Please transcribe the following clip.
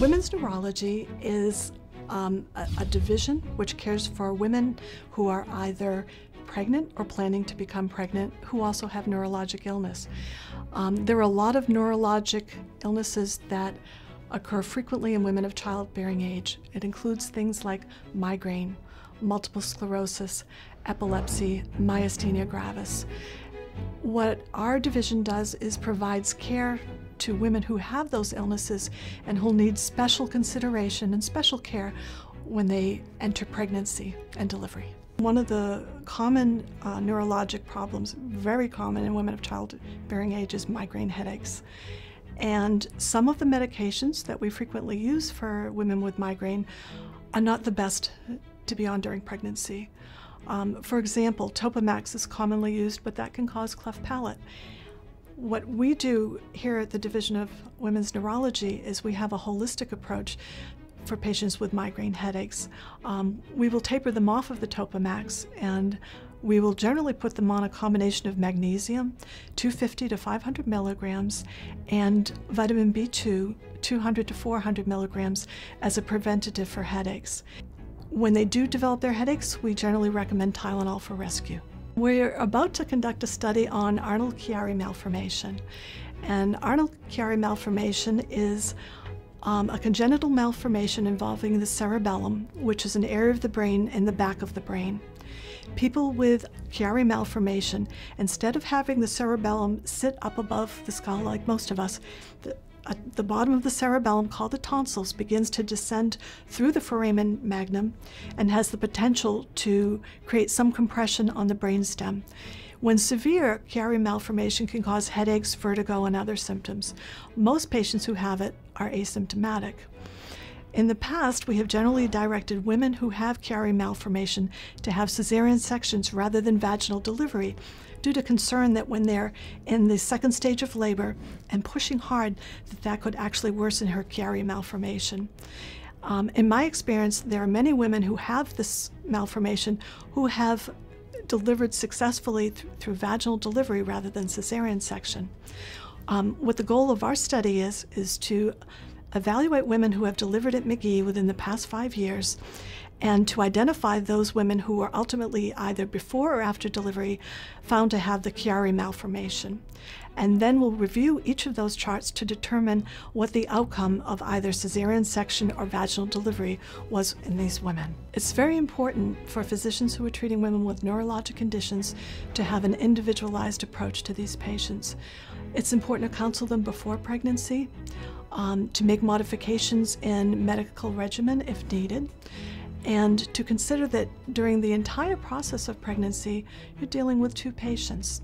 Women's neurology is um, a, a division which cares for women who are either pregnant or planning to become pregnant who also have neurologic illness. Um, there are a lot of neurologic illnesses that occur frequently in women of childbearing age. It includes things like migraine, multiple sclerosis, epilepsy, myasthenia gravis. What our division does is provides care to women who have those illnesses and who'll need special consideration and special care when they enter pregnancy and delivery. One of the common uh, neurologic problems, very common in women of childbearing age, is migraine headaches. And some of the medications that we frequently use for women with migraine are not the best to be on during pregnancy. Um, for example, Topamax is commonly used, but that can cause cleft palate. What we do here at the Division of Women's Neurology is we have a holistic approach for patients with migraine headaches. Um, we will taper them off of the Topamax and we will generally put them on a combination of magnesium, 250 to 500 milligrams, and vitamin B2, 200 to 400 milligrams, as a preventative for headaches. When they do develop their headaches, we generally recommend Tylenol for rescue. We're about to conduct a study on Arnold-Chiari malformation. And Arnold-Chiari malformation is um, a congenital malformation involving the cerebellum, which is an area of the brain in the back of the brain. People with Chiari malformation, instead of having the cerebellum sit up above the skull like most of us, the, at the bottom of the cerebellum, called the tonsils, begins to descend through the foramen magnum and has the potential to create some compression on the brainstem. When severe, Chiari malformation can cause headaches, vertigo, and other symptoms. Most patients who have it are asymptomatic. In the past, we have generally directed women who have Chiari malformation to have cesarean sections rather than vaginal delivery due to concern that when they're in the second stage of labor and pushing hard, that that could actually worsen her Chiari malformation. Um, in my experience, there are many women who have this malformation who have delivered successfully th through vaginal delivery rather than cesarean section. Um, what the goal of our study is, is to evaluate women who have delivered at Magee within the past five years and to identify those women who were ultimately either before or after delivery found to have the Chiari malformation. And then we'll review each of those charts to determine what the outcome of either cesarean section or vaginal delivery was in these women. It's very important for physicians who are treating women with neurologic conditions to have an individualized approach to these patients. It's important to counsel them before pregnancy, um, to make modifications in medical regimen if needed, and to consider that during the entire process of pregnancy, you're dealing with two patients.